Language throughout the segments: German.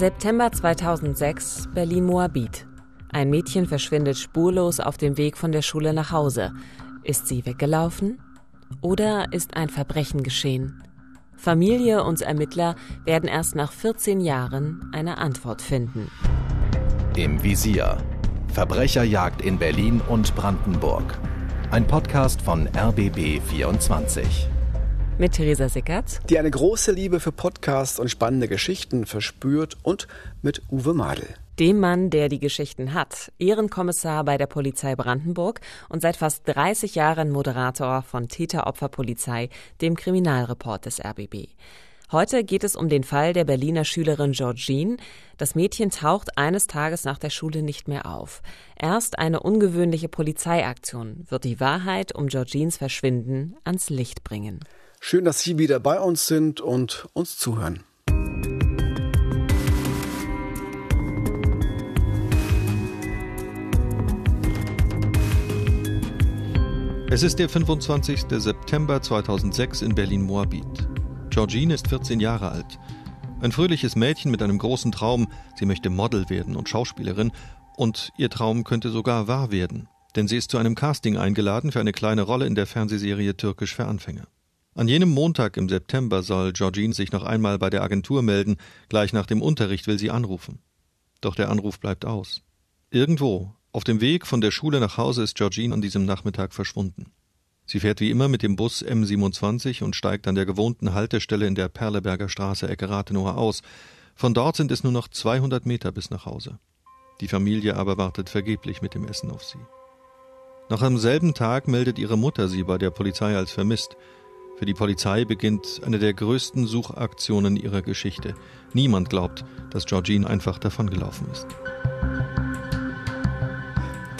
September 2006, Berlin-Moabit. Ein Mädchen verschwindet spurlos auf dem Weg von der Schule nach Hause. Ist sie weggelaufen? Oder ist ein Verbrechen geschehen? Familie und Ermittler werden erst nach 14 Jahren eine Antwort finden. Im Visier. Verbrecherjagd in Berlin und Brandenburg. Ein Podcast von RBB 24 mit Theresa Sickert, die eine große Liebe für Podcasts und spannende Geschichten verspürt und mit Uwe Madel. Dem Mann, der die Geschichten hat, Ehrenkommissar bei der Polizei Brandenburg und seit fast 30 Jahren Moderator von Täter-Opfer-Polizei, dem Kriminalreport des RBB. Heute geht es um den Fall der Berliner Schülerin Georgine. Das Mädchen taucht eines Tages nach der Schule nicht mehr auf. Erst eine ungewöhnliche Polizeiaktion wird die Wahrheit um Georgines Verschwinden ans Licht bringen. Schön, dass Sie wieder bei uns sind und uns zuhören. Es ist der 25. September 2006 in Berlin-Moabit. Georgine ist 14 Jahre alt. Ein fröhliches Mädchen mit einem großen Traum. Sie möchte Model werden und Schauspielerin. Und ihr Traum könnte sogar wahr werden. Denn sie ist zu einem Casting eingeladen für eine kleine Rolle in der Fernsehserie Türkisch für Anfänger. An jenem Montag im September soll Georgine sich noch einmal bei der Agentur melden, gleich nach dem Unterricht will sie anrufen. Doch der Anruf bleibt aus. Irgendwo, auf dem Weg von der Schule nach Hause ist Georgine an diesem Nachmittag verschwunden. Sie fährt wie immer mit dem Bus M27 und steigt an der gewohnten Haltestelle in der Perleberger Straße Ecke Rathenower aus. Von dort sind es nur noch 200 Meter bis nach Hause. Die Familie aber wartet vergeblich mit dem Essen auf sie. Noch am selben Tag meldet ihre Mutter sie bei der Polizei als vermisst. Für die Polizei beginnt eine der größten Suchaktionen ihrer Geschichte. Niemand glaubt, dass Georgine einfach davongelaufen ist.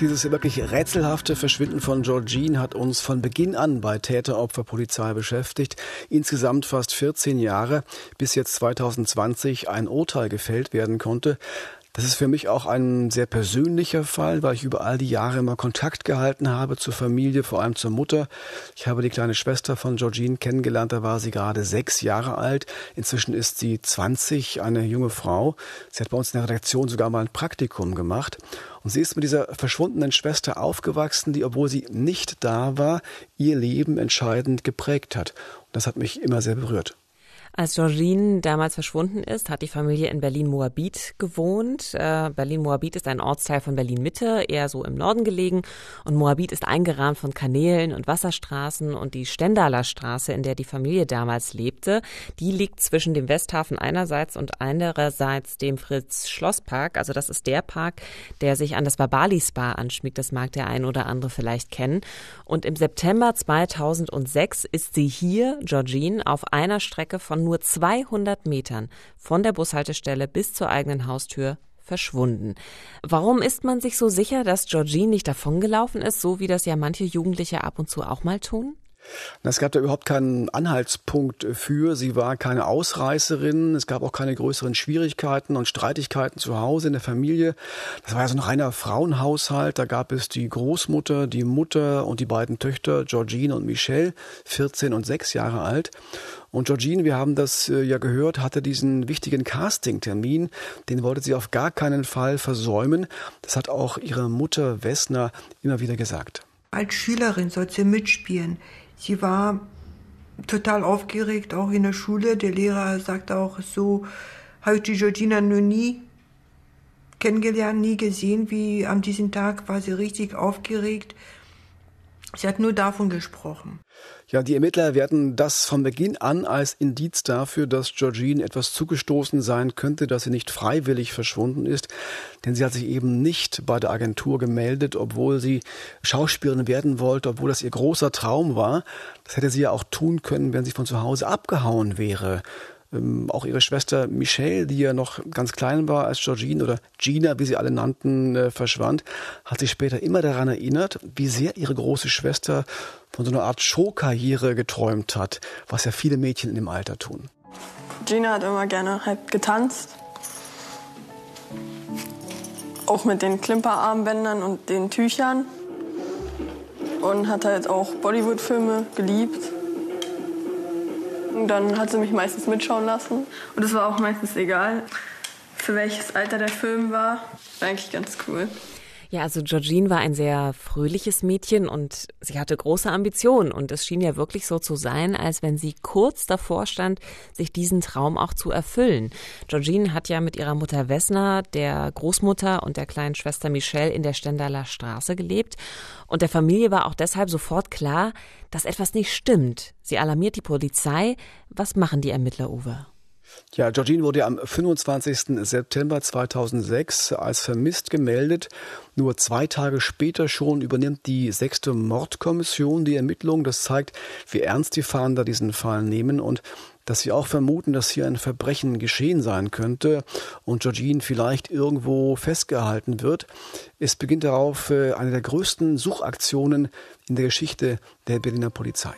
Dieses wirklich rätselhafte Verschwinden von Georgine hat uns von Beginn an bei Täteropferpolizei beschäftigt. Insgesamt fast 14 Jahre, bis jetzt 2020 ein Urteil gefällt werden konnte. Das ist für mich auch ein sehr persönlicher Fall, weil ich über all die Jahre immer Kontakt gehalten habe zur Familie, vor allem zur Mutter. Ich habe die kleine Schwester von Georgine kennengelernt, da war sie gerade sechs Jahre alt. Inzwischen ist sie 20, eine junge Frau. Sie hat bei uns in der Redaktion sogar mal ein Praktikum gemacht. Und sie ist mit dieser verschwundenen Schwester aufgewachsen, die, obwohl sie nicht da war, ihr Leben entscheidend geprägt hat. Und das hat mich immer sehr berührt. Als Georgine damals verschwunden ist, hat die Familie in Berlin-Moabit gewohnt. Äh, Berlin-Moabit ist ein Ortsteil von Berlin-Mitte, eher so im Norden gelegen. Und Moabit ist eingerahmt von Kanälen und Wasserstraßen. Und die Stendaler Straße, in der die Familie damals lebte, die liegt zwischen dem Westhafen einerseits und andererseits dem Fritz-Schloss-Park. Also das ist der Park, der sich an das Babali Spa anschmiegt. Das mag der ein oder andere vielleicht kennen. Und im September 2006 ist sie hier, Georgine, auf einer Strecke von nur 200 Metern von der Bushaltestelle bis zur eigenen Haustür verschwunden. Warum ist man sich so sicher, dass Georgine nicht davongelaufen ist, so wie das ja manche Jugendliche ab und zu auch mal tun? Es gab da überhaupt keinen Anhaltspunkt für. Sie war keine Ausreißerin. Es gab auch keine größeren Schwierigkeiten und Streitigkeiten zu Hause in der Familie. Das war ja so ein reiner Frauenhaushalt. Da gab es die Großmutter, die Mutter und die beiden Töchter, Georgine und Michelle, 14 und 6 Jahre alt. Und Georgine, wir haben das äh, ja gehört, hatte diesen wichtigen Casting-Termin. Den wollte sie auf gar keinen Fall versäumen. Das hat auch ihre Mutter Wessner immer wieder gesagt. Als Schülerin soll sie mitspielen. Sie war total aufgeregt, auch in der Schule. Der Lehrer sagte auch so, habe ich die Georgina noch nie kennengelernt, nie gesehen, wie an diesem Tag war sie richtig aufgeregt. Sie hat nur davon gesprochen. Ja, die Ermittler werten das von Beginn an als Indiz dafür, dass Georgine etwas zugestoßen sein könnte, dass sie nicht freiwillig verschwunden ist. Denn sie hat sich eben nicht bei der Agentur gemeldet, obwohl sie Schauspielerin werden wollte, obwohl das ihr großer Traum war. Das hätte sie ja auch tun können, wenn sie von zu Hause abgehauen wäre. Ähm, auch ihre Schwester Michelle, die ja noch ganz klein war, als Georgine oder Gina, wie sie alle nannten, äh, verschwand, hat sich später immer daran erinnert, wie sehr ihre große Schwester von so einer Art Showkarriere geträumt hat, was ja viele Mädchen in dem Alter tun. Gina hat immer gerne halt getanzt. Auch mit den Klimperarmbändern und den Tüchern. Und hat halt auch Bollywood-Filme geliebt. Und dann hat sie mich meistens mitschauen lassen. Und es war auch meistens egal. für welches Alter der Film war. War eigentlich ganz cool. Ja, also Georgine war ein sehr fröhliches Mädchen und sie hatte große Ambitionen und es schien ja wirklich so zu sein, als wenn sie kurz davor stand, sich diesen Traum auch zu erfüllen. Georgine hat ja mit ihrer Mutter Wessner, der Großmutter und der kleinen Schwester Michelle in der Stendaler Straße gelebt und der Familie war auch deshalb sofort klar, dass etwas nicht stimmt. Sie alarmiert die Polizei. Was machen die Ermittler, Uwe? Ja, Georgine wurde am 25. September 2006 als vermisst gemeldet. Nur zwei Tage später schon übernimmt die sechste Mordkommission die Ermittlung. Das zeigt, wie ernst die Fahnder diesen Fall nehmen und dass sie auch vermuten, dass hier ein Verbrechen geschehen sein könnte und Georgine vielleicht irgendwo festgehalten wird. Es beginnt darauf äh, eine der größten Suchaktionen in der Geschichte der Berliner Polizei.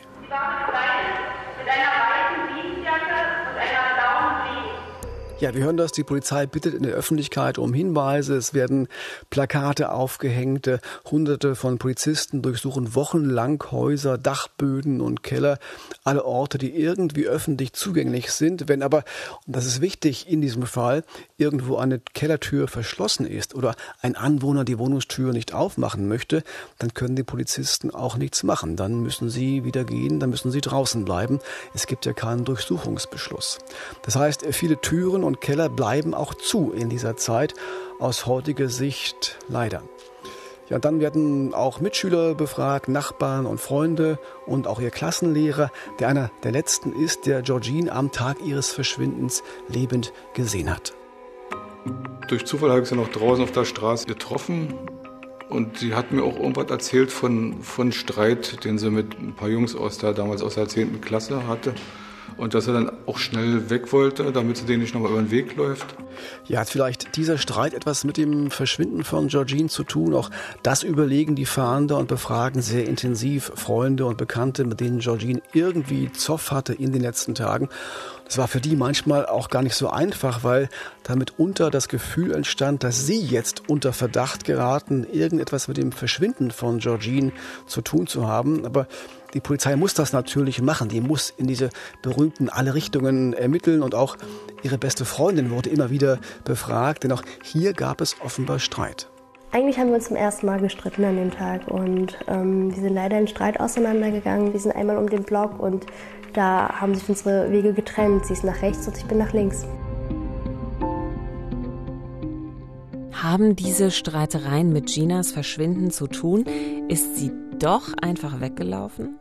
Ja, wir hören das. Die Polizei bittet in der Öffentlichkeit um Hinweise. Es werden Plakate aufgehängt. Hunderte von Polizisten durchsuchen wochenlang Häuser, Dachböden und Keller. Alle Orte, die irgendwie öffentlich zugänglich sind. Wenn aber, und das ist wichtig in diesem Fall, irgendwo eine Kellertür verschlossen ist oder ein Anwohner die Wohnungstür nicht aufmachen möchte, dann können die Polizisten auch nichts machen. Dann müssen sie wieder gehen, dann müssen sie draußen bleiben. Es gibt ja keinen Durchsuchungsbeschluss. Das heißt, viele Türen und und Keller bleiben auch zu in dieser Zeit, aus heutiger Sicht leider. Ja, dann werden auch Mitschüler befragt, Nachbarn und Freunde und auch ihr Klassenlehrer, der einer der letzten ist, der Georgine am Tag ihres Verschwindens lebend gesehen hat. Durch Zufall habe ich sie noch draußen auf der Straße getroffen und sie hat mir auch irgendwas erzählt von, von Streit, den sie mit ein paar Jungs aus der, damals aus der 10. Klasse hatte und dass er dann auch schnell weg wollte, damit sie den nicht nochmal über den Weg läuft. Ja, hat vielleicht dieser Streit etwas mit dem Verschwinden von Georgine zu tun? Auch das überlegen die Fahnder und befragen sehr intensiv Freunde und Bekannte, mit denen Georgine irgendwie Zoff hatte in den letzten Tagen. Das war für die manchmal auch gar nicht so einfach, weil damit unter das Gefühl entstand, dass sie jetzt unter Verdacht geraten, irgendetwas mit dem Verschwinden von Georgine zu tun zu haben. Aber die Polizei muss das natürlich machen. Die muss in diese berühmten alle Richtungen ermitteln und auch ihre beste Freundin wurde immer wieder befragt, denn auch hier gab es offenbar Streit. Eigentlich haben wir uns zum ersten Mal gestritten an dem Tag und ähm, wir sind leider in Streit auseinandergegangen. Wir sind einmal um den Block und da haben sich unsere Wege getrennt. Sie ist nach rechts und ich bin nach links. Haben diese Streitereien mit Ginas Verschwinden zu tun? Ist sie doch einfach weggelaufen?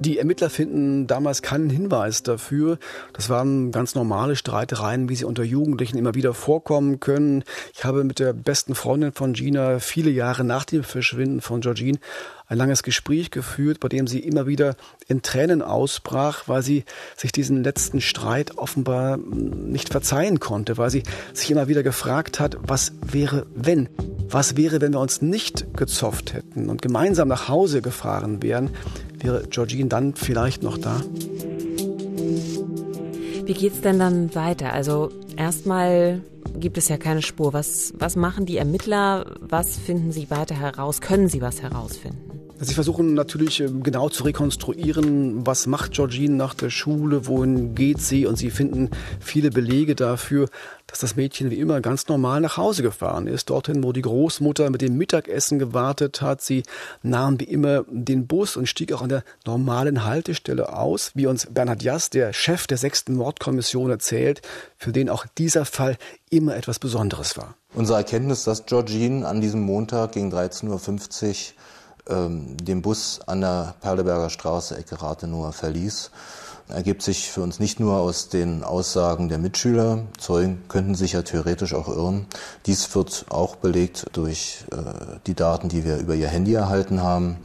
Die Ermittler finden damals keinen Hinweis dafür. Das waren ganz normale Streitereien, wie sie unter Jugendlichen immer wieder vorkommen können. Ich habe mit der besten Freundin von Gina viele Jahre nach dem Verschwinden von Georgine ein langes Gespräch geführt, bei dem sie immer wieder in Tränen ausbrach, weil sie sich diesen letzten Streit offenbar nicht verzeihen konnte, weil sie sich immer wieder gefragt hat, was wäre, wenn? Was wäre, wenn wir uns nicht gezofft hätten und gemeinsam nach Hause gefahren wären? Wäre Georgine dann vielleicht noch da? Wie geht's denn dann weiter? Also erstmal gibt es ja keine Spur. Was, was machen die Ermittler? Was finden sie weiter heraus? Können sie was herausfinden? Sie versuchen natürlich ähm, genau zu rekonstruieren, was macht Georgine nach der Schule, wohin geht sie und sie finden viele Belege dafür, dass das Mädchen wie immer ganz normal nach Hause gefahren ist, dorthin, wo die Großmutter mit dem Mittagessen gewartet hat. Sie nahm wie immer den Bus und stieg auch an der normalen Haltestelle aus, wie uns Bernhard Jass, der Chef der sechsten Mordkommission, erzählt, für den auch dieser Fall immer etwas Besonderes war. Unsere Erkenntnis, dass Georgine an diesem Montag gegen 13.50 Uhr ähm, den Bus an der Perleberger Straße, Ecke Rathenower, verließ, ergibt sich für uns nicht nur aus den Aussagen der Mitschüler, Zeugen könnten sich ja theoretisch auch irren. Dies wird auch belegt durch äh, die Daten, die wir über ihr Handy erhalten haben.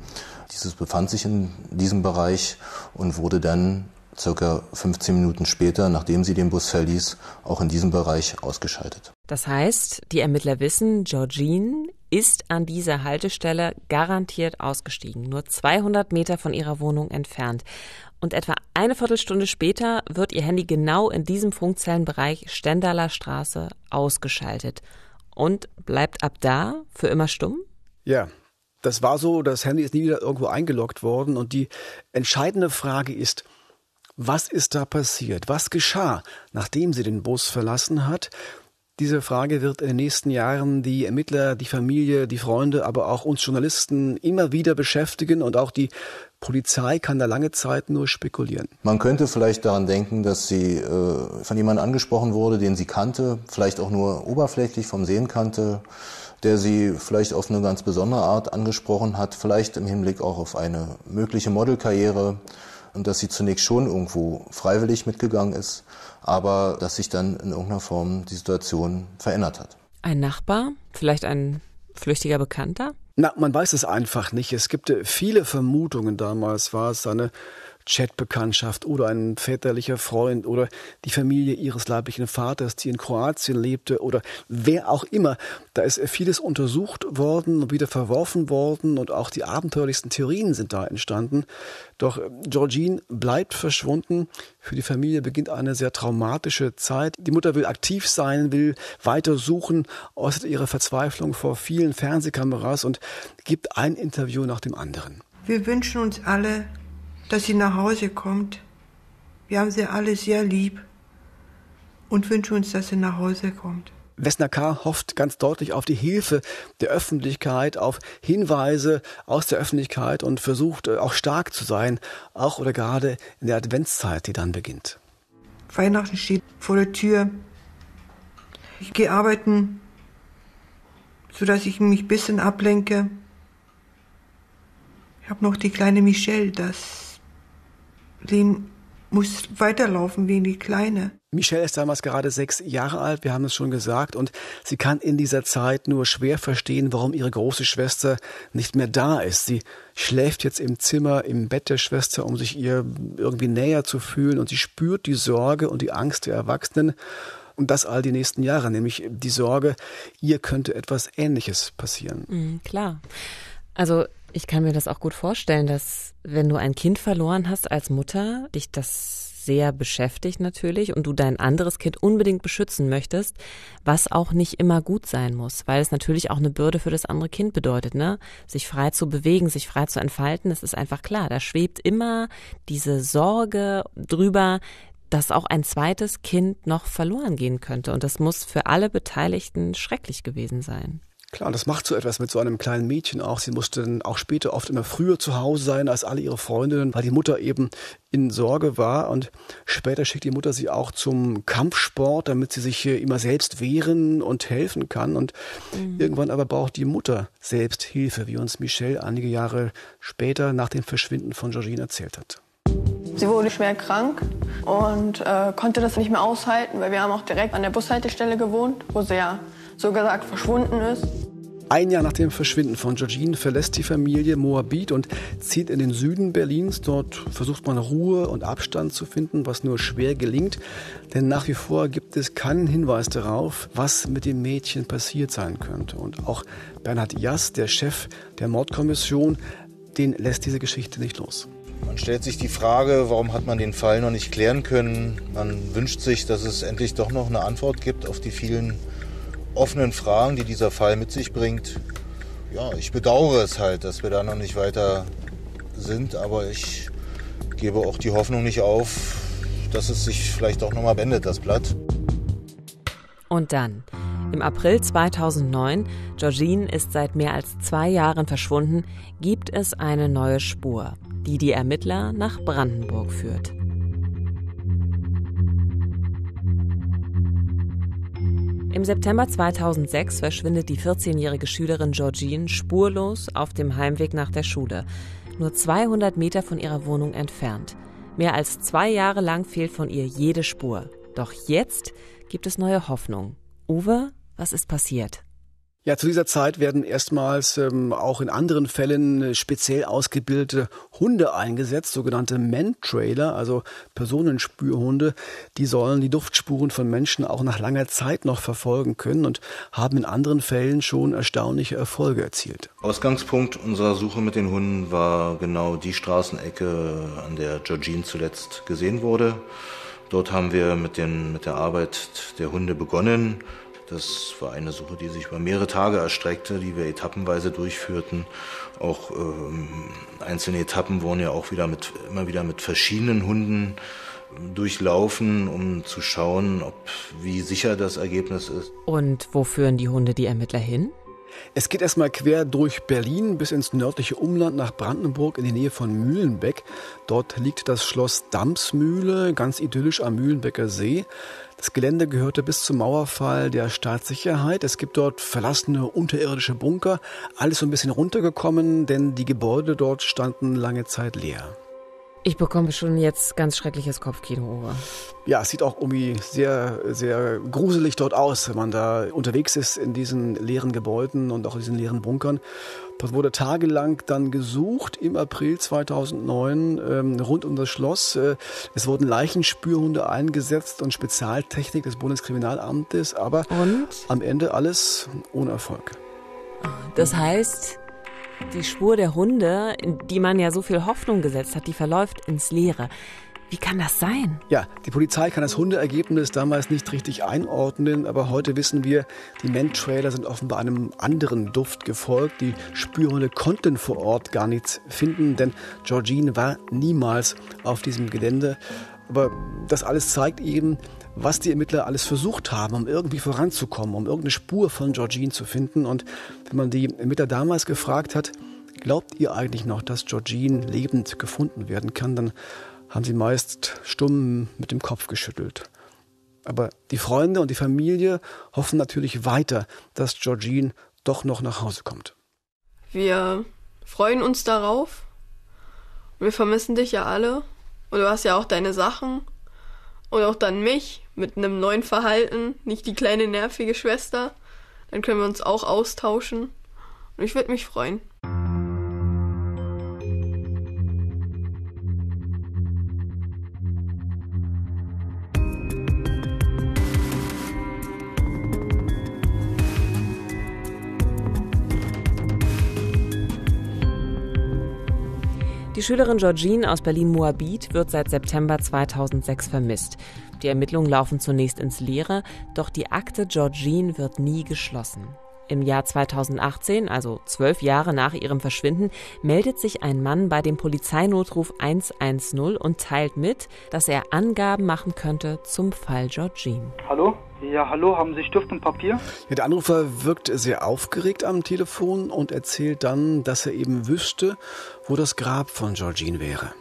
Dieses befand sich in diesem Bereich und wurde dann circa 15 Minuten später, nachdem sie den Bus verließ, auch in diesem Bereich ausgeschaltet. Das heißt, die Ermittler wissen, Georgine ist an dieser Haltestelle garantiert ausgestiegen, nur 200 Meter von ihrer Wohnung entfernt. Und etwa eine Viertelstunde später wird ihr Handy genau in diesem Funkzellenbereich Stendaler Straße ausgeschaltet und bleibt ab da für immer stumm? Ja, das war so, das Handy ist nie wieder irgendwo eingeloggt worden und die entscheidende Frage ist, was ist da passiert? Was geschah, nachdem sie den Bus verlassen hat? Diese Frage wird in den nächsten Jahren die Ermittler, die Familie, die Freunde, aber auch uns Journalisten immer wieder beschäftigen und auch die Polizei kann da lange Zeit nur spekulieren. Man könnte vielleicht daran denken, dass sie äh, von jemandem angesprochen wurde, den sie kannte, vielleicht auch nur oberflächlich vom Sehen kannte, der sie vielleicht auf eine ganz besondere Art angesprochen hat, vielleicht im Hinblick auch auf eine mögliche Modelkarriere dass sie zunächst schon irgendwo freiwillig mitgegangen ist, aber dass sich dann in irgendeiner Form die Situation verändert hat. Ein Nachbar, vielleicht ein flüchtiger Bekannter? Na, man weiß es einfach nicht. Es gibt äh, viele Vermutungen damals. War es eine Chatbekanntschaft oder ein väterlicher Freund oder die Familie ihres leiblichen Vaters, die in Kroatien lebte oder wer auch immer. Da ist vieles untersucht worden und wieder verworfen worden und auch die abenteuerlichsten Theorien sind da entstanden. Doch äh, Georgine bleibt verschwunden. Für die Familie beginnt eine sehr traumatische Zeit. Die Mutter will aktiv sein, will weiter suchen, äußert ihre Verzweiflung vor vielen Fernsehkameras und gibt ein Interview nach dem anderen. Wir wünschen uns alle dass sie nach Hause kommt. Wir haben sie alle sehr lieb und wünschen uns, dass sie nach Hause kommt. Wessner K. hofft ganz deutlich auf die Hilfe der Öffentlichkeit, auf Hinweise aus der Öffentlichkeit und versucht äh, auch stark zu sein, auch oder gerade in der Adventszeit, die dann beginnt. Weihnachten steht vor der Tür. Ich gehe arbeiten, sodass ich mich ein bisschen ablenke. Ich habe noch die kleine Michelle, das Leben muss weiterlaufen wie die Kleine. Michelle ist damals gerade sechs Jahre alt, wir haben es schon gesagt, und sie kann in dieser Zeit nur schwer verstehen, warum ihre große Schwester nicht mehr da ist. Sie schläft jetzt im Zimmer, im Bett der Schwester, um sich ihr irgendwie näher zu fühlen, und sie spürt die Sorge und die Angst der Erwachsenen. Und das all die nächsten Jahre, nämlich die Sorge, ihr könnte etwas Ähnliches passieren. Mhm, klar. Also ich kann mir das auch gut vorstellen, dass wenn du ein Kind verloren hast als Mutter, dich das sehr beschäftigt natürlich und du dein anderes Kind unbedingt beschützen möchtest, was auch nicht immer gut sein muss, weil es natürlich auch eine Bürde für das andere Kind bedeutet, ne? Sich frei zu bewegen, sich frei zu entfalten, das ist einfach klar. Da schwebt immer diese Sorge drüber, dass auch ein zweites Kind noch verloren gehen könnte. Und das muss für alle Beteiligten schrecklich gewesen sein. Klar, das macht so etwas mit so einem kleinen Mädchen auch. Sie musste dann auch später oft immer früher zu Hause sein als alle ihre Freundinnen, weil die Mutter eben in Sorge war. Und später schickt die Mutter sie auch zum Kampfsport, damit sie sich immer selbst wehren und helfen kann. Und mhm. irgendwann aber braucht die Mutter selbst Hilfe, wie uns Michelle einige Jahre später nach dem Verschwinden von Georgine erzählt hat. Sie wurde schwer krank und äh, konnte das nicht mehr aushalten, weil wir haben auch direkt an der Bushaltestelle gewohnt, wo sie ja so gesagt verschwunden ist. Ein Jahr nach dem Verschwinden von Georgine verlässt die Familie Moabit und zieht in den Süden Berlins. Dort versucht man Ruhe und Abstand zu finden, was nur schwer gelingt. Denn nach wie vor gibt es keinen Hinweis darauf, was mit dem Mädchen passiert sein könnte. Und auch Bernhard Jass, der Chef der Mordkommission, den lässt diese Geschichte nicht los. Man stellt sich die Frage, warum hat man den Fall noch nicht klären können? Man wünscht sich, dass es endlich doch noch eine Antwort gibt auf die vielen offenen Fragen, die dieser Fall mit sich bringt. Ja, ich bedauere es halt, dass wir da noch nicht weiter sind, aber ich gebe auch die Hoffnung nicht auf, dass es sich vielleicht auch nochmal wendet, das Blatt. Und dann, im April 2009, Georgine ist seit mehr als zwei Jahren verschwunden, gibt es eine neue Spur, die die Ermittler nach Brandenburg führt. Im September 2006 verschwindet die 14-jährige Schülerin Georgine spurlos auf dem Heimweg nach der Schule, nur 200 Meter von ihrer Wohnung entfernt. Mehr als zwei Jahre lang fehlt von ihr jede Spur. Doch jetzt gibt es neue Hoffnung. Uwe, was ist passiert? Ja, zu dieser Zeit werden erstmals ähm, auch in anderen Fällen äh, speziell ausgebildete Hunde eingesetzt, sogenannte Man-Trailer, also Personenspürhunde. Die sollen die Duftspuren von Menschen auch nach langer Zeit noch verfolgen können und haben in anderen Fällen schon erstaunliche Erfolge erzielt. Ausgangspunkt unserer Suche mit den Hunden war genau die Straßenecke, an der Georgine zuletzt gesehen wurde. Dort haben wir mit, den, mit der Arbeit der Hunde begonnen das war eine Suche, die sich über mehrere Tage erstreckte, die wir etappenweise durchführten. Auch ähm, einzelne Etappen wurden ja auch wieder mit, immer wieder mit verschiedenen Hunden durchlaufen, um zu schauen, ob wie sicher das Ergebnis ist. Und wo führen die Hunde die Ermittler hin? Es geht erstmal quer durch Berlin bis ins nördliche Umland nach Brandenburg in die Nähe von Mühlenbeck. Dort liegt das Schloss Damsmühle, ganz idyllisch am Mühlenbecker See. Das Gelände gehörte bis zum Mauerfall der Staatssicherheit. Es gibt dort verlassene unterirdische Bunker. Alles so ein bisschen runtergekommen, denn die Gebäude dort standen lange Zeit leer. Ich bekomme schon jetzt ganz schreckliches Kopfkino, Uwe. Ja, es sieht auch irgendwie sehr, sehr gruselig dort aus, wenn man da unterwegs ist in diesen leeren Gebäuden und auch in diesen leeren Bunkern. Dort wurde tagelang dann gesucht im April 2009 ähm, rund um das Schloss. Äh, es wurden Leichenspürhunde eingesetzt und Spezialtechnik des Bundeskriminalamtes, aber und? am Ende alles ohne Erfolg. Das heißt, die Spur der Hunde, in die man ja so viel Hoffnung gesetzt hat, die verläuft ins Leere. Wie kann das sein? Ja, die Polizei kann das Hundeergebnis damals nicht richtig einordnen, aber heute wissen wir, die Mentrailer sind offenbar einem anderen Duft gefolgt. Die Spürhunde konnten vor Ort gar nichts finden, denn Georgine war niemals auf diesem Gelände. Aber das alles zeigt eben, was die Ermittler alles versucht haben, um irgendwie voranzukommen, um irgendeine Spur von Georgine zu finden. Und wenn man die Ermittler damals gefragt hat, glaubt ihr eigentlich noch, dass Georgine lebend gefunden werden kann, dann haben sie meist stumm mit dem Kopf geschüttelt. Aber die Freunde und die Familie hoffen natürlich weiter, dass Georgine doch noch nach Hause kommt. Wir freuen uns darauf. Wir vermissen dich ja alle. Und du hast ja auch deine Sachen. Und auch dann mich mit einem neuen Verhalten, nicht die kleine nervige Schwester. Dann können wir uns auch austauschen. Und ich würde mich freuen. Die Schülerin Georgine aus Berlin-Moabit wird seit September 2006 vermisst. Die Ermittlungen laufen zunächst ins Leere, doch die Akte Georgine wird nie geschlossen. Im Jahr 2018, also zwölf Jahre nach ihrem Verschwinden, meldet sich ein Mann bei dem Polizeinotruf 110 und teilt mit, dass er Angaben machen könnte zum Fall Georgine. Hallo? Ja, hallo, haben Sie Stift und Papier? Ja, der Anrufer wirkt sehr aufgeregt am Telefon und erzählt dann, dass er eben wüsste, wo das Grab von Georgine wäre.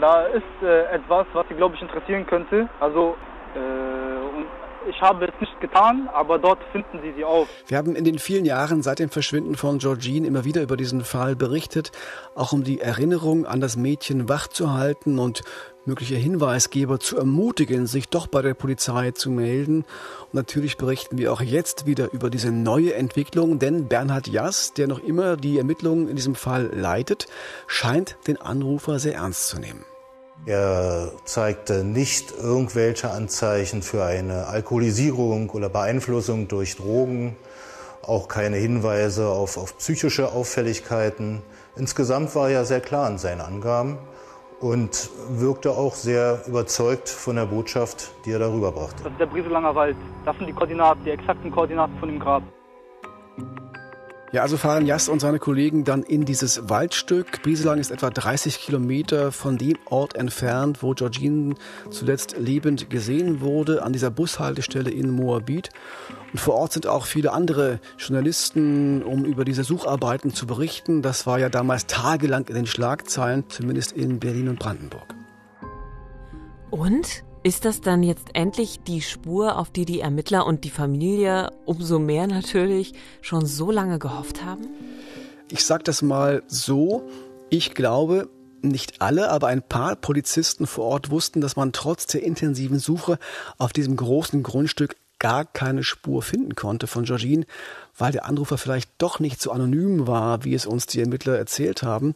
Da ist äh, etwas, was Sie, glaube ich, interessieren könnte. Also, äh, ich habe es nicht getan, aber dort finden Sie sie auf. Wir haben in den vielen Jahren seit dem Verschwinden von Georgine immer wieder über diesen Fall berichtet, auch um die Erinnerung an das Mädchen wachzuhalten und mögliche Hinweisgeber zu ermutigen, sich doch bei der Polizei zu melden. Und natürlich berichten wir auch jetzt wieder über diese neue Entwicklung, denn Bernhard Jass, der noch immer die Ermittlungen in diesem Fall leitet, scheint den Anrufer sehr ernst zu nehmen. Er zeigte nicht irgendwelche Anzeichen für eine Alkoholisierung oder Beeinflussung durch Drogen, auch keine Hinweise auf, auf psychische Auffälligkeiten. Insgesamt war er sehr klar in seinen Angaben und wirkte auch sehr überzeugt von der Botschaft, die er darüber brachte. Das ist der Brieselanger Wald. Das sind die Koordinaten, die exakten Koordinaten von dem Grab. Ja, also fahren Jas und seine Kollegen dann in dieses Waldstück. Brieselang ist etwa 30 Kilometer von dem Ort entfernt, wo Georgine zuletzt lebend gesehen wurde, an dieser Bushaltestelle in Moabit. Und vor Ort sind auch viele andere Journalisten, um über diese Sucharbeiten zu berichten. Das war ja damals tagelang in den Schlagzeilen, zumindest in Berlin und Brandenburg. Und? Ist das dann jetzt endlich die Spur, auf die die Ermittler und die Familie umso mehr natürlich schon so lange gehofft haben? Ich sage das mal so, ich glaube, nicht alle, aber ein paar Polizisten vor Ort wussten, dass man trotz der intensiven Suche auf diesem großen Grundstück gar keine Spur finden konnte von Georgine, weil der Anrufer vielleicht doch nicht so anonym war, wie es uns die Ermittler erzählt haben.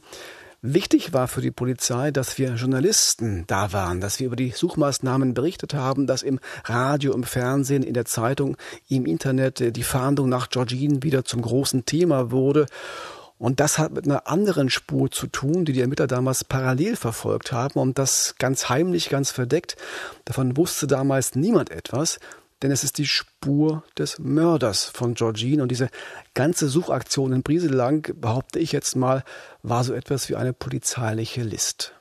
Wichtig war für die Polizei, dass wir Journalisten da waren, dass wir über die Suchmaßnahmen berichtet haben, dass im Radio, im Fernsehen, in der Zeitung, im Internet die Fahndung nach Georgine wieder zum großen Thema wurde. Und das hat mit einer anderen Spur zu tun, die die Ermittler damals parallel verfolgt haben und das ganz heimlich, ganz verdeckt. Davon wusste damals niemand etwas denn es ist die Spur des Mörders von Georgine und diese ganze Suchaktion in Brieselang, behaupte ich jetzt mal, war so etwas wie eine polizeiliche List.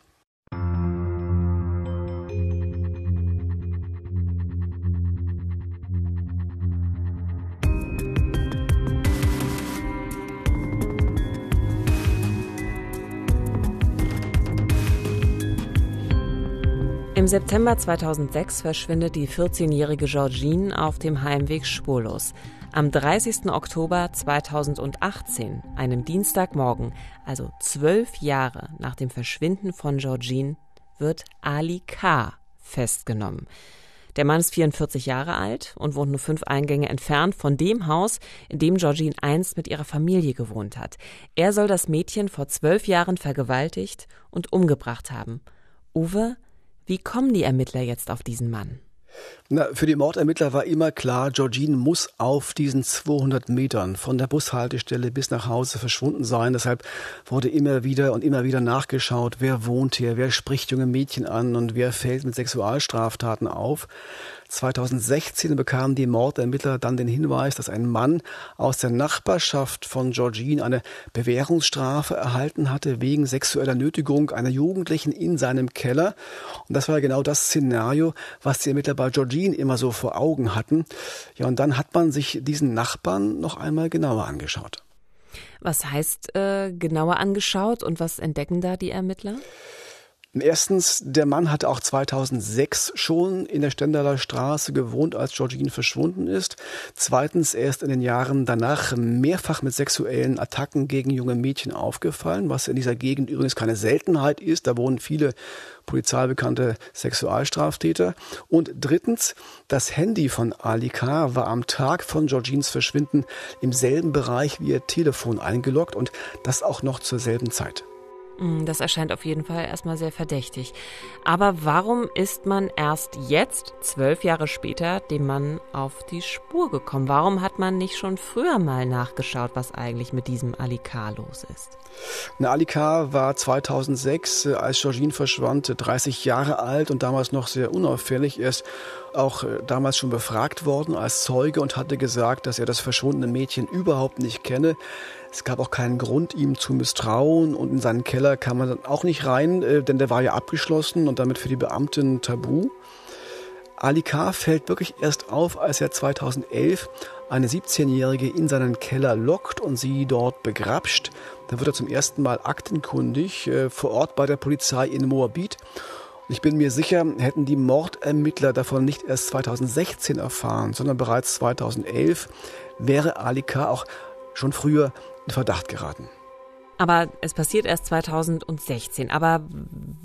Im September 2006 verschwindet die 14-jährige Georgine auf dem Heimweg spurlos. Am 30. Oktober 2018, einem Dienstagmorgen, also zwölf Jahre nach dem Verschwinden von Georgine, wird Ali K. festgenommen. Der Mann ist 44 Jahre alt und wohnt nur fünf Eingänge entfernt von dem Haus, in dem Georgine einst mit ihrer Familie gewohnt hat. Er soll das Mädchen vor zwölf Jahren vergewaltigt und umgebracht haben. Uwe, wie kommen die Ermittler jetzt auf diesen Mann? Na, für die Mordermittler war immer klar, Georgine muss auf diesen 200 Metern von der Bushaltestelle bis nach Hause verschwunden sein. Deshalb wurde immer wieder und immer wieder nachgeschaut, wer wohnt hier, wer spricht junge Mädchen an und wer fällt mit Sexualstraftaten auf. 2016 bekamen die Mordermittler dann den Hinweis, dass ein Mann aus der Nachbarschaft von Georgine eine Bewährungsstrafe erhalten hatte wegen sexueller Nötigung einer Jugendlichen in seinem Keller. Und das war genau das Szenario, was die Ermittler bei Georgine immer so vor Augen hatten. Ja, und dann hat man sich diesen Nachbarn noch einmal genauer angeschaut. Was heißt äh, genauer angeschaut und was entdecken da die Ermittler? Erstens, der Mann hatte auch 2006 schon in der Stendaler Straße gewohnt, als Georgine verschwunden ist. Zweitens, er ist in den Jahren danach mehrfach mit sexuellen Attacken gegen junge Mädchen aufgefallen, was in dieser Gegend übrigens keine Seltenheit ist. Da wohnen viele polizeibekannte Sexualstraftäter. Und drittens, das Handy von Ali K. war am Tag von Georgines Verschwinden im selben Bereich wie ihr Telefon eingeloggt und das auch noch zur selben Zeit. Mm, das erscheint auf jeden Fall erstmal sehr verdächtig. Aber warum ist man erst jetzt, zwölf Jahre später, dem Mann auf die Spur gekommen? Warum hat man nicht schon früher mal nachgeschaut, was eigentlich mit diesem Ali los ist? Na, Ali war 2006, äh, als Georgine verschwand, 30 Jahre alt und damals noch sehr unauffällig. Er ist auch äh, damals schon befragt worden als Zeuge und hatte gesagt, dass er das verschwundene Mädchen überhaupt nicht kenne. Es gab auch keinen Grund, ihm zu misstrauen und in seinen Keller kam man dann auch nicht rein, äh, denn der war ja abgeschlossen und damit für die Beamten tabu. Ali K. fällt wirklich erst auf, als er 2011 eine 17-Jährige in seinen Keller lockt und sie dort begrapscht. Da wird er zum ersten Mal aktenkundig äh, vor Ort bei der Polizei in Moabit. Und ich bin mir sicher, hätten die Mordermittler davon nicht erst 2016 erfahren, sondern bereits 2011, wäre Ali K. auch schon früher Verdacht geraten. Aber es passiert erst 2016. Aber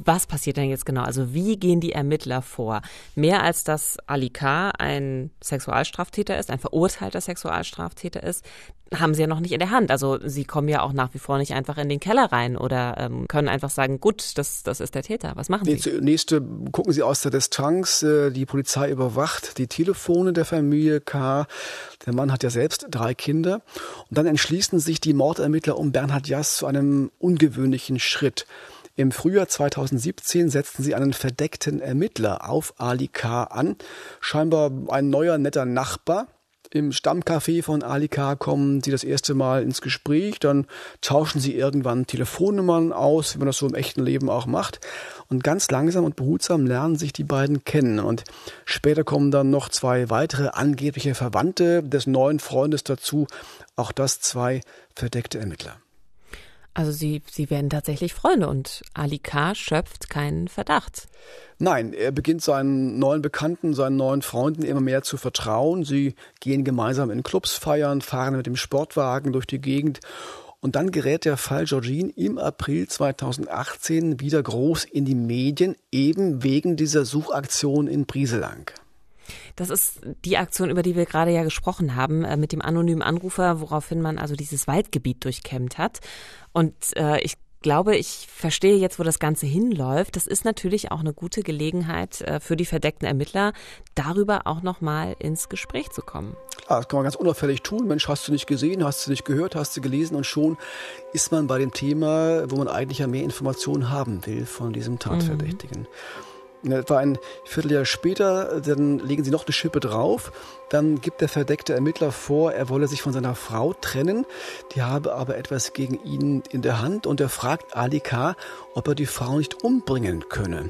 was passiert denn jetzt genau? Also wie gehen die Ermittler vor? Mehr als dass Ali K. ein Sexualstraftäter ist, ein verurteilter Sexualstraftäter ist, haben sie ja noch nicht in der Hand. Also sie kommen ja auch nach wie vor nicht einfach in den Keller rein oder ähm, können einfach sagen, gut, das, das ist der Täter. Was machen nee, sie? Zunächst äh, gucken sie aus der Distanz. Äh, die Polizei überwacht die Telefone der Familie K. Der Mann hat ja selbst drei Kinder. Und dann entschließen sich die Mordermittler um Bernhard Jass zu einem ungewöhnlichen Schritt. Im Frühjahr 2017 setzten sie einen verdeckten Ermittler auf Ali K. an. Scheinbar ein neuer, netter Nachbar, im Stammcafé von Alika kommen sie das erste Mal ins Gespräch, dann tauschen sie irgendwann Telefonnummern aus, wie man das so im echten Leben auch macht. Und ganz langsam und behutsam lernen sich die beiden kennen. Und später kommen dann noch zwei weitere angebliche Verwandte des neuen Freundes dazu. Auch das zwei verdeckte Ermittler. Also sie, sie werden tatsächlich Freunde und Ali K. schöpft keinen Verdacht. Nein, er beginnt seinen neuen Bekannten, seinen neuen Freunden immer mehr zu vertrauen. Sie gehen gemeinsam in Clubs feiern, fahren mit dem Sportwagen durch die Gegend. Und dann gerät der Fall Georgine im April 2018 wieder groß in die Medien, eben wegen dieser Suchaktion in Brieselang. Das ist die Aktion, über die wir gerade ja gesprochen haben, äh, mit dem anonymen Anrufer, woraufhin man also dieses Waldgebiet durchkämmt hat. Und äh, ich glaube, ich verstehe jetzt, wo das Ganze hinläuft. Das ist natürlich auch eine gute Gelegenheit äh, für die verdeckten Ermittler, darüber auch nochmal ins Gespräch zu kommen. Klar, das kann man ganz unauffällig tun. Mensch, hast du nicht gesehen, hast du nicht gehört, hast du gelesen und schon ist man bei dem Thema, wo man eigentlich ja mehr Informationen haben will von diesem Tatverdächtigen. Mhm. Etwa ein Vierteljahr später, dann legen sie noch eine Schippe drauf. Dann gibt der verdeckte Ermittler vor, er wolle sich von seiner Frau trennen. Die habe aber etwas gegen ihn in der Hand und er fragt Ali K., ob er die Frau nicht umbringen könne.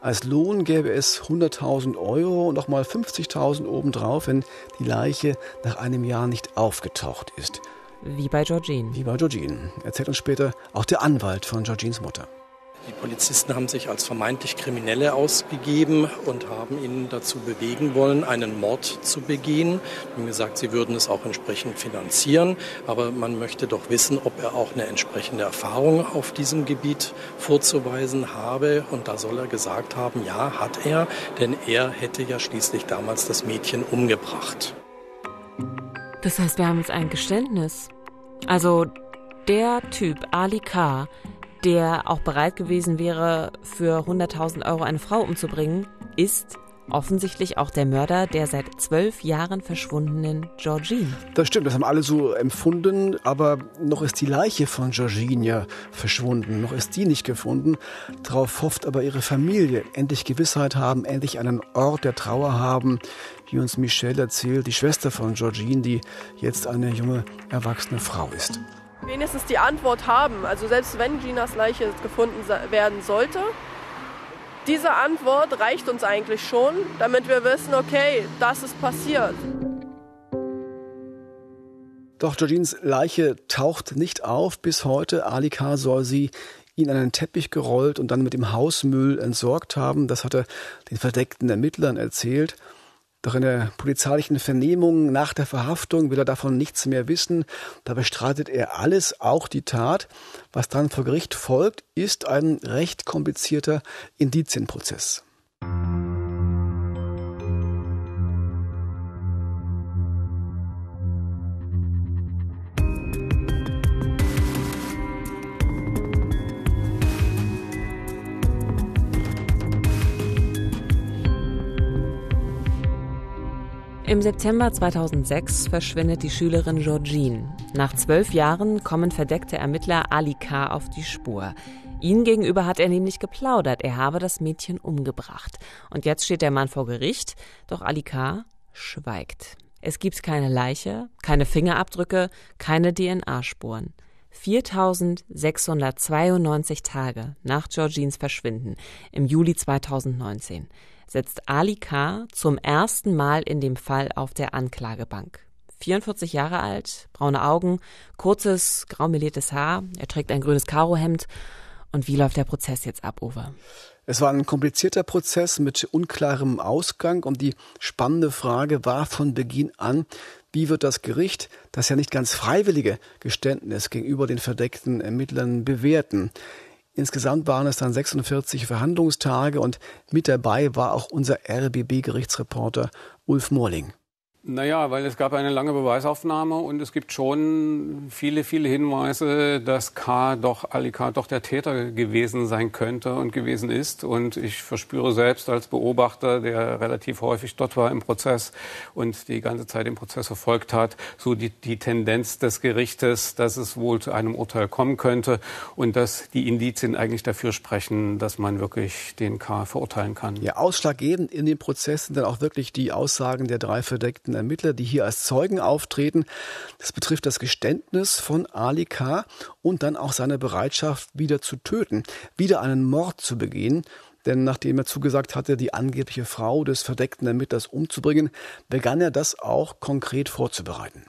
Als Lohn gäbe es 100.000 Euro und nochmal 50.000 obendrauf, wenn die Leiche nach einem Jahr nicht aufgetaucht ist. Wie bei Georgine. Wie bei Georgine. Erzählt uns später auch der Anwalt von Georgines Mutter. Die Polizisten haben sich als vermeintlich Kriminelle ausgegeben und haben ihn dazu bewegen wollen, einen Mord zu begehen. Haben gesagt, sie würden es auch entsprechend finanzieren, aber man möchte doch wissen, ob er auch eine entsprechende Erfahrung auf diesem Gebiet vorzuweisen habe. Und da soll er gesagt haben, ja, hat er, denn er hätte ja schließlich damals das Mädchen umgebracht. Das heißt, wir haben jetzt ein Geständnis. Also der Typ, Ali K., der auch bereit gewesen wäre, für 100.000 Euro eine Frau umzubringen, ist offensichtlich auch der Mörder der seit zwölf Jahren verschwundenen Georgine. Das stimmt, das haben alle so empfunden, aber noch ist die Leiche von Georgine ja verschwunden, noch ist die nicht gefunden. Darauf hofft aber ihre Familie, endlich Gewissheit haben, endlich einen Ort der Trauer haben, wie uns Michelle erzählt, die Schwester von Georgine, die jetzt eine junge, erwachsene Frau ist wenigstens die Antwort haben. Also selbst wenn Ginas Leiche gefunden werden sollte, diese Antwort reicht uns eigentlich schon, damit wir wissen, okay, das ist passiert. Doch Georgines Leiche taucht nicht auf bis heute. Alika soll sie in einen Teppich gerollt und dann mit dem Hausmüll entsorgt haben. Das hat er den verdeckten Ermittlern erzählt. Doch in der polizeilichen Vernehmung nach der Verhaftung will er davon nichts mehr wissen. Da bestreitet er alles, auch die Tat. Was dann vor Gericht folgt, ist ein recht komplizierter Indizienprozess. Im September 2006 verschwindet die Schülerin Georgine. Nach zwölf Jahren kommen verdeckte Ermittler Ali K. auf die Spur. Ihnen gegenüber hat er nämlich geplaudert, er habe das Mädchen umgebracht. Und jetzt steht der Mann vor Gericht, doch Ali K. schweigt. Es gibt keine Leiche, keine Fingerabdrücke, keine DNA-Spuren. 4692 Tage nach Georgines Verschwinden im Juli 2019 setzt Ali K. zum ersten Mal in dem Fall auf der Anklagebank. 44 Jahre alt, braune Augen, kurzes, graumeliertes Haar, er trägt ein grünes Karohemd. Und wie läuft der Prozess jetzt ab, Uwe? Es war ein komplizierter Prozess mit unklarem Ausgang und die spannende Frage war von Beginn an, wie wird das Gericht das ja nicht ganz freiwillige Geständnis gegenüber den verdeckten Ermittlern bewerten? Insgesamt waren es dann 46 Verhandlungstage und mit dabei war auch unser RBB-Gerichtsreporter Ulf Morling. Naja, weil es gab eine lange Beweisaufnahme und es gibt schon viele, viele Hinweise, dass K. doch, Ali K. doch der Täter gewesen sein könnte und gewesen ist. Und ich verspüre selbst als Beobachter, der relativ häufig dort war im Prozess und die ganze Zeit den Prozess verfolgt hat, so die, die Tendenz des Gerichtes, dass es wohl zu einem Urteil kommen könnte und dass die Indizien eigentlich dafür sprechen, dass man wirklich den K. verurteilen kann. Ja, ausschlaggebend in dem Prozess sind dann auch wirklich die Aussagen der drei Verdeckten Ermittler, die hier als Zeugen auftreten. Das betrifft das Geständnis von Ali K. und dann auch seine Bereitschaft, wieder zu töten, wieder einen Mord zu begehen. Denn nachdem er zugesagt hatte, die angebliche Frau des verdeckten Ermittlers umzubringen, begann er das auch konkret vorzubereiten.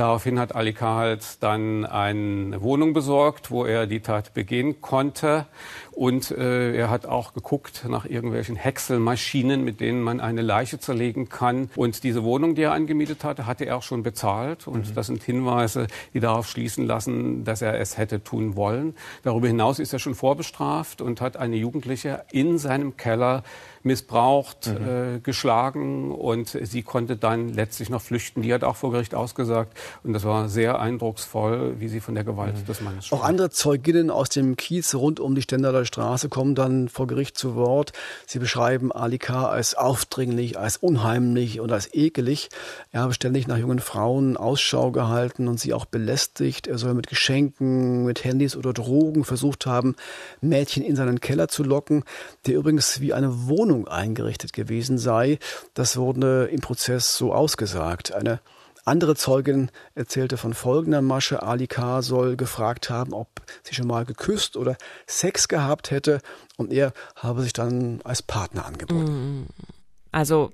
Daraufhin hat Ali K. halt dann eine Wohnung besorgt, wo er die Tat begehen konnte. Und äh, er hat auch geguckt nach irgendwelchen Häckselmaschinen, mit denen man eine Leiche zerlegen kann. Und diese Wohnung, die er angemietet hatte, hatte er auch schon bezahlt. Und mhm. das sind Hinweise, die darauf schließen lassen, dass er es hätte tun wollen. Darüber hinaus ist er schon vorbestraft und hat eine Jugendliche in seinem Keller missbraucht, mhm. äh, geschlagen und sie konnte dann letztlich noch flüchten. Die hat auch vor Gericht ausgesagt und das war sehr eindrucksvoll, wie sie von der Gewalt mhm. des Mannes sprach. Auch andere Zeuginnen aus dem Kiez rund um die Stendalder Straße kommen dann vor Gericht zu Wort. Sie beschreiben Ali K. als aufdringlich, als unheimlich und als ekelig. Er habe ständig nach jungen Frauen Ausschau gehalten und sie auch belästigt. Er soll mit Geschenken, mit Handys oder Drogen versucht haben, Mädchen in seinen Keller zu locken, der übrigens wie eine Wohnung eingerichtet gewesen sei. Das wurde im Prozess so ausgesagt. Eine andere Zeugin erzählte von folgender Masche. Ali K. soll gefragt haben, ob sie schon mal geküsst oder Sex gehabt hätte und er habe sich dann als Partner angeboten. Mm. Also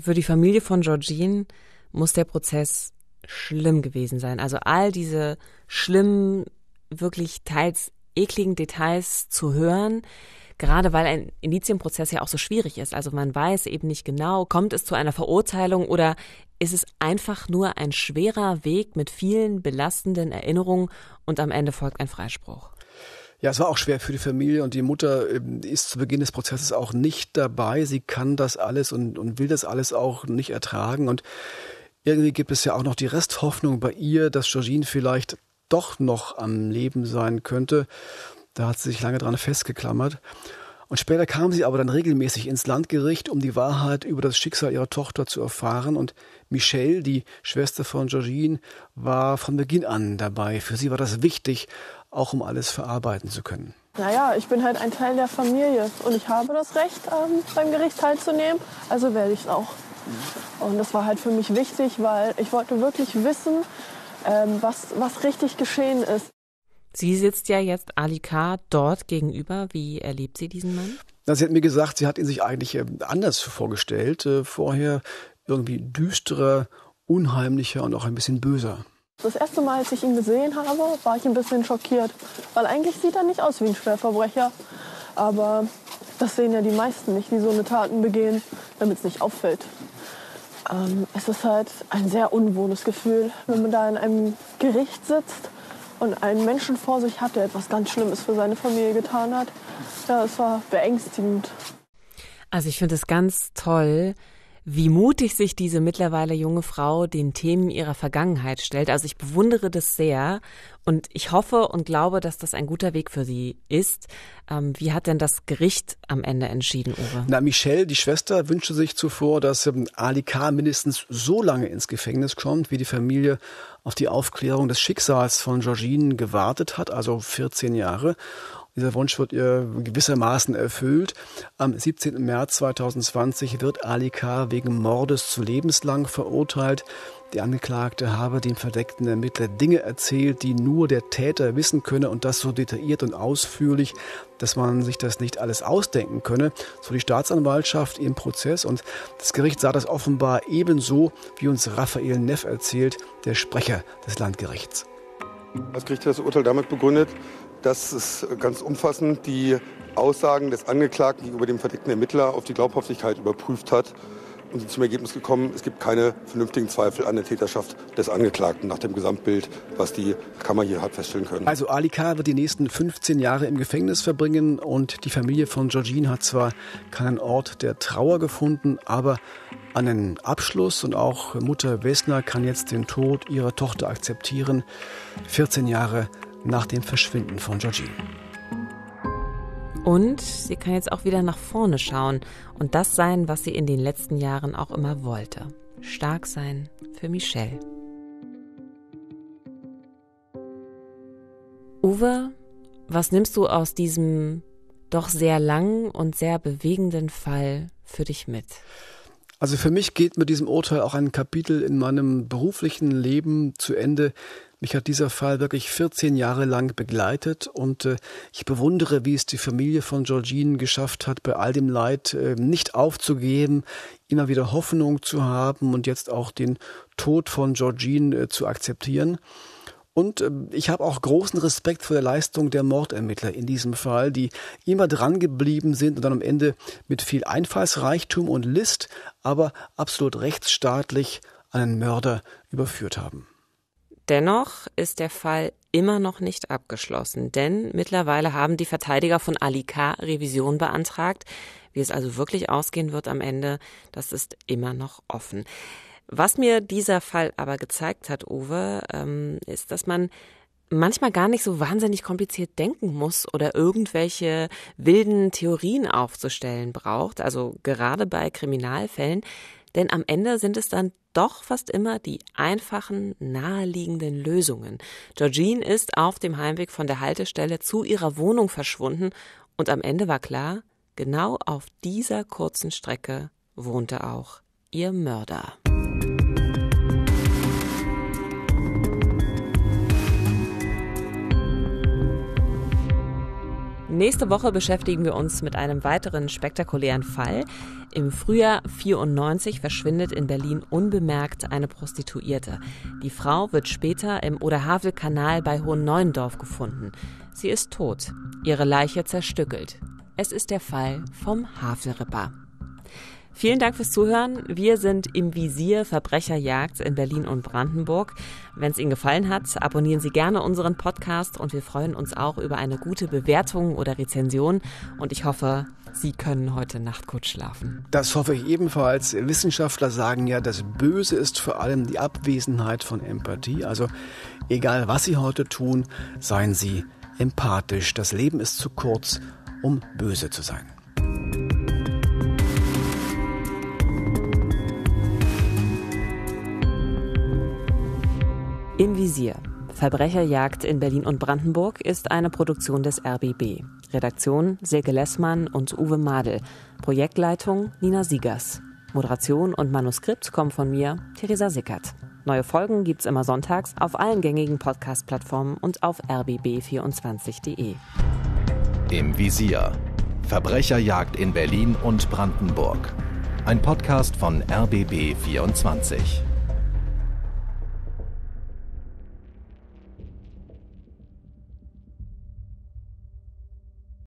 für die Familie von Georgine muss der Prozess schlimm gewesen sein. Also all diese schlimmen, wirklich teils ekligen Details zu hören, gerade weil ein Indizienprozess ja auch so schwierig ist. Also man weiß eben nicht genau, kommt es zu einer Verurteilung oder ist es einfach nur ein schwerer Weg mit vielen belastenden Erinnerungen und am Ende folgt ein Freispruch. Ja, es war auch schwer für die Familie und die Mutter ähm, ist zu Beginn des Prozesses auch nicht dabei. Sie kann das alles und, und will das alles auch nicht ertragen. Und irgendwie gibt es ja auch noch die Resthoffnung bei ihr, dass Georgine vielleicht doch noch am Leben sein könnte. Da hat sie sich lange dran festgeklammert. Und später kam sie aber dann regelmäßig ins Landgericht, um die Wahrheit über das Schicksal ihrer Tochter zu erfahren. Und Michelle, die Schwester von Georgine, war von Beginn an dabei. Für sie war das wichtig, auch um alles verarbeiten zu können. Naja, ich bin halt ein Teil der Familie und ich habe das Recht, ähm, beim Gericht teilzunehmen, also werde ich es auch. Und das war halt für mich wichtig, weil ich wollte wirklich wissen, ähm, was, was richtig geschehen ist. Sie sitzt ja jetzt Alika dort gegenüber. Wie erlebt sie diesen Mann? Na, sie hat mir gesagt, sie hat ihn sich eigentlich ähm, anders vorgestellt. Äh, vorher irgendwie düsterer, unheimlicher und auch ein bisschen böser. Das erste Mal, als ich ihn gesehen habe, war ich ein bisschen schockiert. Weil eigentlich sieht er nicht aus wie ein Schwerverbrecher. Aber das sehen ja die meisten nicht, die so eine Taten begehen, damit es nicht auffällt. Ähm, es ist halt ein sehr unwohles Gefühl, wenn man da in einem Gericht sitzt und einen Menschen vor sich hat, der etwas ganz Schlimmes für seine Familie getan hat. Ja, es war beängstigend. Also ich finde es ganz toll, wie mutig sich diese mittlerweile junge Frau den Themen ihrer Vergangenheit stellt. Also ich bewundere das sehr und ich hoffe und glaube, dass das ein guter Weg für sie ist. Ähm, wie hat denn das Gericht am Ende entschieden, Uwe? Na, Michelle, die Schwester, wünschte sich zuvor, dass ähm, Ali K. mindestens so lange ins Gefängnis kommt, wie die Familie auf die Aufklärung des Schicksals von Georgine gewartet hat, also 14 Jahre. Dieser Wunsch wird ihr gewissermaßen erfüllt. Am 17. März 2020 wird Ali K. wegen Mordes zu lebenslang verurteilt. Die Angeklagte habe dem verdeckten Ermittler Dinge erzählt, die nur der Täter wissen könne und das so detailliert und ausführlich, dass man sich das nicht alles ausdenken könne, so die Staatsanwaltschaft im Prozess und das Gericht sah das offenbar ebenso, wie uns Raphael Neff erzählt, der Sprecher des Landgerichts. Das Gericht hat das Urteil damit begründet, dass es ganz umfassend die Aussagen des Angeklagten gegenüber dem verdeckten Ermittler auf die Glaubhaftigkeit überprüft hat und sind zum Ergebnis gekommen, es gibt keine vernünftigen Zweifel an der Täterschaft des Angeklagten nach dem Gesamtbild, was die Kammer hier hat feststellen können. Also Ali K. wird die nächsten 15 Jahre im Gefängnis verbringen und die Familie von Georgine hat zwar keinen Ort der Trauer gefunden, aber einen Abschluss und auch Mutter Wessner kann jetzt den Tod ihrer Tochter akzeptieren. 14 Jahre nach dem Verschwinden von Georgine. Und sie kann jetzt auch wieder nach vorne schauen und das sein, was sie in den letzten Jahren auch immer wollte. Stark sein für Michelle. Uwe, was nimmst du aus diesem doch sehr langen und sehr bewegenden Fall für dich mit? Also für mich geht mit diesem Urteil auch ein Kapitel in meinem beruflichen Leben zu Ende, mich hat dieser Fall wirklich 14 Jahre lang begleitet und äh, ich bewundere, wie es die Familie von Georgine geschafft hat, bei all dem Leid äh, nicht aufzugeben, immer wieder Hoffnung zu haben und jetzt auch den Tod von Georgine äh, zu akzeptieren. Und äh, ich habe auch großen Respekt vor der Leistung der Mordermittler in diesem Fall, die immer dran geblieben sind und dann am Ende mit viel Einfallsreichtum und List, aber absolut rechtsstaatlich einen Mörder überführt haben. Dennoch ist der Fall immer noch nicht abgeschlossen, denn mittlerweile haben die Verteidiger von Ali K. Revision beantragt. Wie es also wirklich ausgehen wird am Ende, das ist immer noch offen. Was mir dieser Fall aber gezeigt hat, Uwe, ähm, ist, dass man manchmal gar nicht so wahnsinnig kompliziert denken muss oder irgendwelche wilden Theorien aufzustellen braucht. Also gerade bei Kriminalfällen denn am Ende sind es dann doch fast immer die einfachen, naheliegenden Lösungen. Georgine ist auf dem Heimweg von der Haltestelle zu ihrer Wohnung verschwunden und am Ende war klar, genau auf dieser kurzen Strecke wohnte auch ihr Mörder. Nächste Woche beschäftigen wir uns mit einem weiteren spektakulären Fall. Im Frühjahr 94 verschwindet in Berlin unbemerkt eine Prostituierte. Die Frau wird später im Oderhavel-Kanal bei Hohenneuendorf gefunden. Sie ist tot, ihre Leiche zerstückelt. Es ist der Fall vom Havelripper. Vielen Dank fürs Zuhören. Wir sind im Visier Verbrecherjagd in Berlin und Brandenburg. Wenn es Ihnen gefallen hat, abonnieren Sie gerne unseren Podcast und wir freuen uns auch über eine gute Bewertung oder Rezension. Und ich hoffe, Sie können heute Nacht gut schlafen. Das hoffe ich ebenfalls. Wissenschaftler sagen ja, das Böse ist vor allem die Abwesenheit von Empathie. Also egal, was Sie heute tun, seien Sie empathisch. Das Leben ist zu kurz, um böse zu sein. Visier. Verbrecherjagd in Berlin und Brandenburg ist eine Produktion des RBB. Redaktion Silke Lessmann und Uwe Madel. Projektleitung Nina Siegers. Moderation und Manuskript kommen von mir, Theresa Sickert. Neue Folgen gibt's immer sonntags auf allen gängigen Podcast-Plattformen und auf rbb24.de. Im Visier. Verbrecherjagd in Berlin und Brandenburg. Ein Podcast von RBB 24.